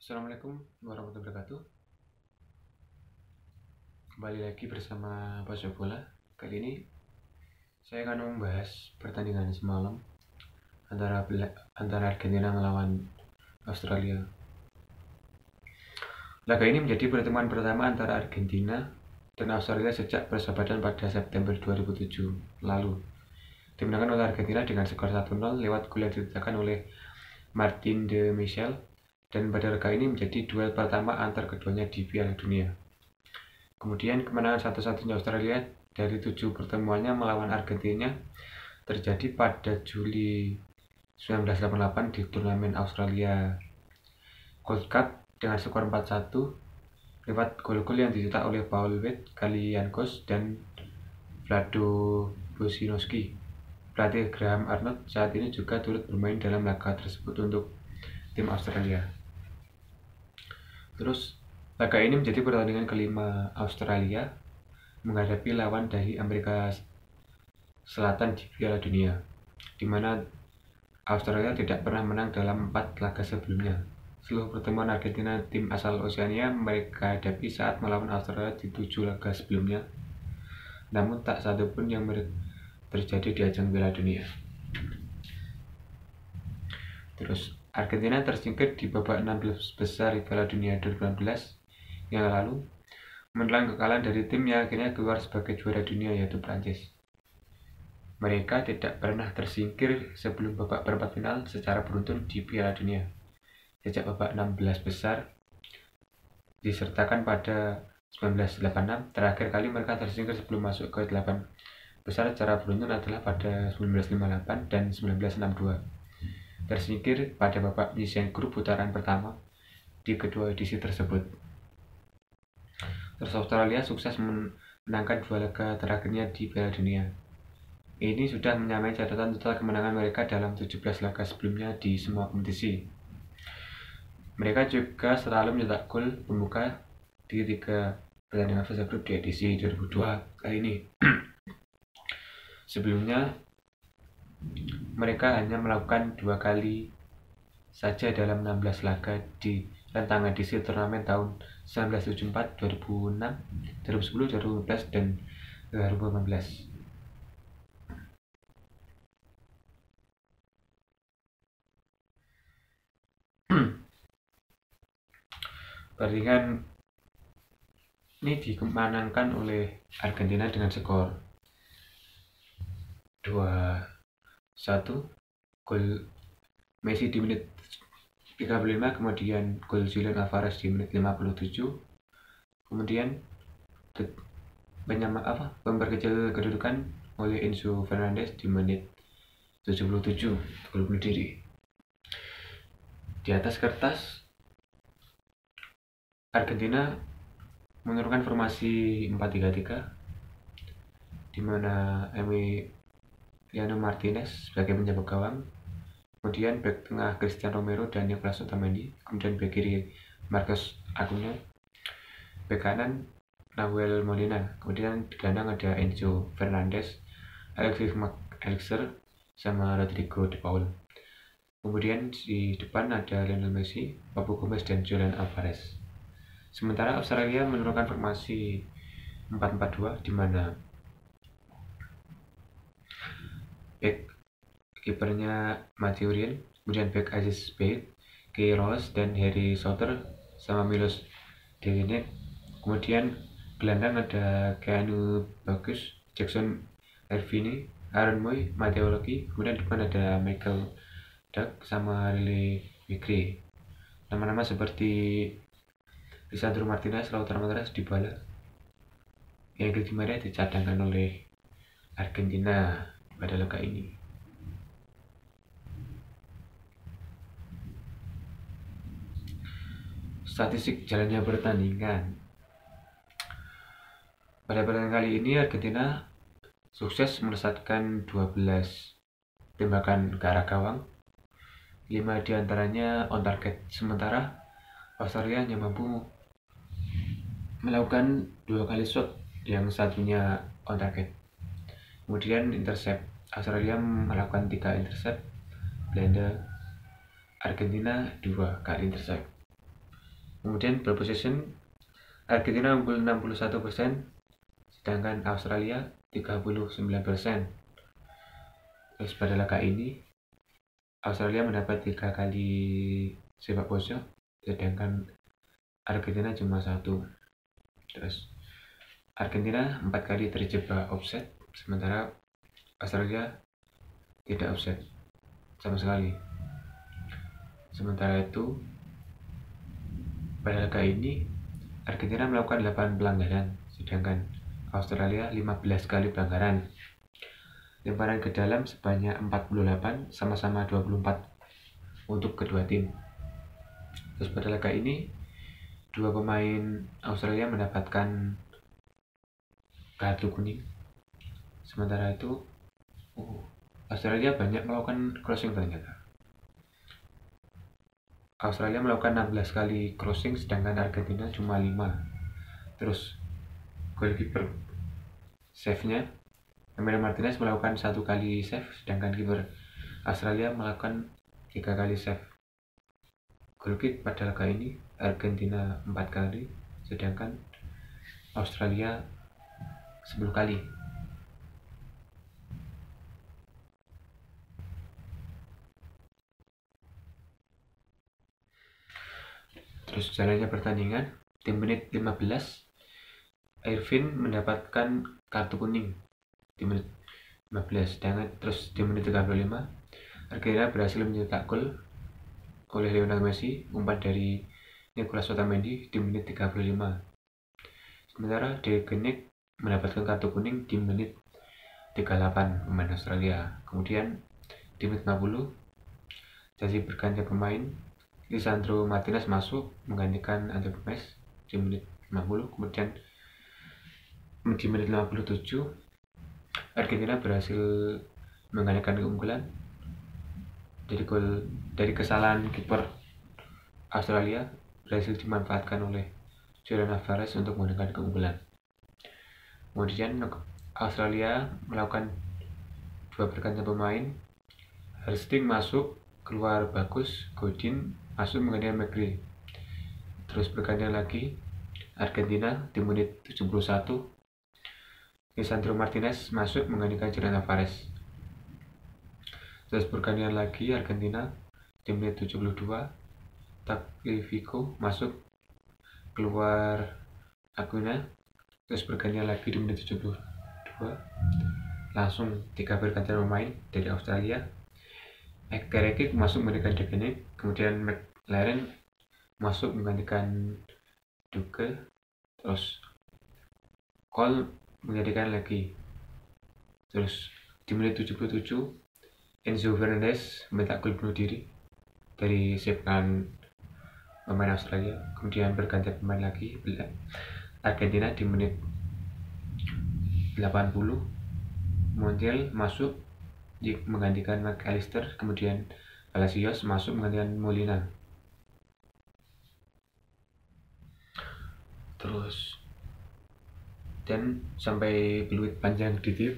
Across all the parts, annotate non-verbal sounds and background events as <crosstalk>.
Assalamualaikum warahmatullahi wabarakatuh Kembali lagi bersama Pak Bola Kali ini saya akan membahas pertandingan semalam antara antara Argentina melawan Australia. Laga ini menjadi pertemuan pertama antara Argentina dan Australia sejak persahabatan pada September 2007 lalu. Dimenangkan oleh Argentina dengan skor 1-0 lewat gol yang diciptakan oleh Martin de Michel dan pada laga ini menjadi duel pertama antar keduanya di Piala Dunia. Kemudian kemenangan satu-satunya Australia dari tujuh pertemuannya melawan Argentina terjadi pada Juli 1988 di turnamen Australia Gold Cup dengan skor 4-1 lewat gol-gol yang dicetak oleh Paul Witt, Kaliankos, dan Vlado Bosinowski. Pelatih Graham Arnold saat ini juga turut bermain dalam laga tersebut untuk tim Australia. Terus laga ini menjadi pertandingan kelima Australia menghadapi lawan dari Amerika Selatan di Piala Dunia, di mana Australia tidak pernah menang dalam empat laga sebelumnya. Seluruh pertemuan Argentina tim asal Oceania mereka hadapi saat melawan Australia di tujuh laga sebelumnya. Namun tak satu pun yang terjadi di ajang Piala Dunia. Terus Argentina tersingkir di babak 16 besar Piala Dunia 2018 yang lalu, menelan kekalahan dari tim yang akhirnya keluar sebagai juara dunia yaitu Prancis. Mereka tidak pernah tersingkir sebelum babak perempat final secara beruntun di Piala Dunia. Sejak babak 16 besar disertakan pada 1986, terakhir kali mereka tersingkir sebelum masuk ke 8 besar secara beruntun adalah pada 1958 dan 1962 tersingkir pada babak penyisian grup putaran pertama di kedua edisi tersebut. Terus Australia sukses menangkan dua laga terakhirnya di Piala Dunia. Ini sudah menyamai catatan total kemenangan mereka dalam 17 laga sebelumnya di semua kompetisi. Mereka juga selalu mencetak gol pembuka di tiga pertandingan fase grup di edisi 2002 kali ini. <clears throat> Sebelumnya, mereka hanya melakukan dua kali saja dalam 16 laga di rentang edisi turnamen tahun 1974, 2006, 2010, 2015, dan 2015. <clears throat> Pertandingan ini dikemenangkan oleh Argentina dengan skor 2 satu gol Messi di menit 35 kemudian gol Julian Alvarez di menit 57 kemudian penyama apa memperkecil kedudukan oleh Enzo Fernandez di menit 77 gol bunuh diri. Di atas kertas Argentina menurunkan formasi 4-3-3 di mana Emi Liano Martinez sebagai penjaga gawang, kemudian back tengah Cristian Romero dan Nicolas Otamendi, kemudian back kiri Marcos Acuna, back kanan Nahuel Molina, kemudian di gelandang ada Enzo Fernandez, Alexis McAllister, sama Rodrigo De Paul. Kemudian di depan ada Lionel Messi, Papu Gomez, dan Julian Alvarez. Sementara Australia menurunkan formasi 4-4-2 di mana back kipernya Matthew kemudian back Aziz Bate, Kay Ross dan Harry Soter sama Milos Devinek kemudian gelandang ada Keanu Bagus, Jackson Ervini, Aaron Moy, Matteo Loki, kemudian depan ada Michael Duck sama Riley Wigre nama-nama seperti Lisandro Martinez, Lautaro Martinez, Dybala yang Di Maria dicadangkan oleh Argentina pada laga ini. Statistik jalannya pertandingan. Pada pertandingan kali ini Argentina sukses melesatkan 12 tembakan ke arah gawang. 5 di antaranya on target. Sementara Australia hanya mampu melakukan dua kali shot yang satunya on target. Kemudian intercept Australia melakukan tiga intercept, Belanda, Argentina dua kali intercept. kemudian ball possession Argentina unggul 61% sedangkan Australia 39%. Terus pada laga ini Australia mendapat tiga kali sepak pojok sedangkan Argentina cuma satu. Terus Argentina empat kali terjebak offset sementara Australia tidak offset sama sekali. Sementara itu pada laga ini Argentina melakukan 8 pelanggaran, sedangkan Australia 15 kali pelanggaran. Lemparan ke dalam sebanyak 48 sama-sama 24 untuk kedua tim. Terus pada laga ini dua pemain Australia mendapatkan kartu kuning. Sementara itu Australia banyak melakukan crossing ternyata. Australia melakukan 16 kali crossing sedangkan Argentina cuma 5 terus goalkeeper save-nya Emilio Martinez melakukan satu kali save sedangkan kiper Australia melakukan tiga kali save. Goal kick pada laga ini Argentina 4 kali sedangkan Australia 10 kali jalannya pertandingan. Di menit 15 Irvin mendapatkan kartu kuning di menit 15 dan terus di menit 35 Argentina berhasil mencetak gol oleh Lionel Messi umpan dari Nicolas Otamendi di menit 35 sementara De Genek mendapatkan kartu kuning di menit 38 pemain Australia. Kemudian di menit 50 jadi berganti pemain Lisandro Martinez masuk menggantikan Andre Gomez di menit 50 kemudian di menit 57 Argentina berhasil menggantikan keunggulan dari gol dari kesalahan kiper Australia berhasil dimanfaatkan oleh Julian Alvarez untuk menggunakan keunggulan. Kemudian Australia melakukan dua pergantian pemain. Hastings masuk, keluar bagus, Godin masuk menggantikan McGree terus bergantian lagi Argentina di menit 71 Lisandro Martinez masuk menggantikan Julian Alvarez terus bergantian lagi Argentina di menit 72 Tagliafico masuk keluar Acuna. Terus bergantian lagi di menit 72 langsung tiga pergantian pemain dari Australia. Ekereke masuk menggantikan Dekene kemudian Laren masuk menggantikan Duke terus Cole menggantikan lagi. Terus di menit 77 Enzo Fernandez minta gol bunuh diri dari sepakan pemain Australia kemudian berganti pemain lagi Argentina di menit 80 Montiel masuk menggantikan McAllister kemudian Palacios masuk menggantikan Molina terus dan sampai peluit panjang di tip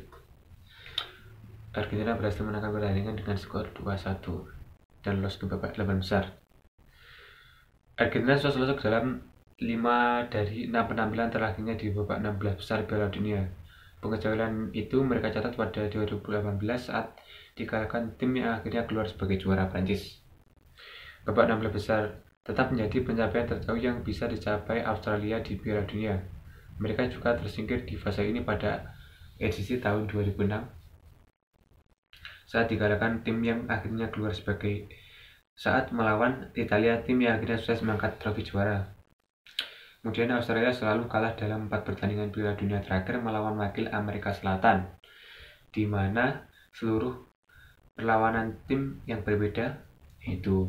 Argentina berhasil menangkan pertandingan dengan skor 2-1 dan lolos ke babak 8 besar. Argentina sudah ke dalam 5 dari 6 penampilan terakhirnya di babak 16 besar Piala Dunia. Pengejalan itu mereka catat pada 2018 saat dikalahkan tim yang akhirnya keluar sebagai juara Prancis. Babak 16 besar tetap menjadi pencapaian terjauh yang bisa dicapai Australia di Piala Dunia. Mereka juga tersingkir di fase ini pada edisi tahun 2006 saat dikalahkan tim yang akhirnya keluar sebagai saat melawan Italia tim yang akhirnya sukses mengangkat trofi juara. Kemudian Australia selalu kalah dalam empat pertandingan Piala Dunia terakhir melawan wakil Amerika Selatan, di mana seluruh perlawanan tim yang berbeda yaitu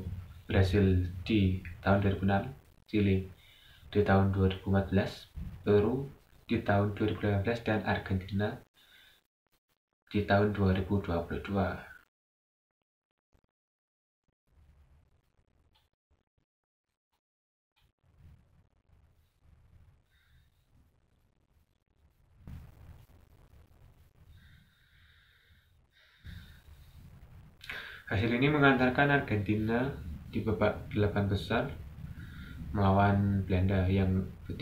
Brasil di tahun 2006, Chile di tahun 2014, Peru di tahun 2015, dan Argentina di tahun 2022. Hasil ini mengantarkan Argentina di babak delapan besar melawan Belanda yang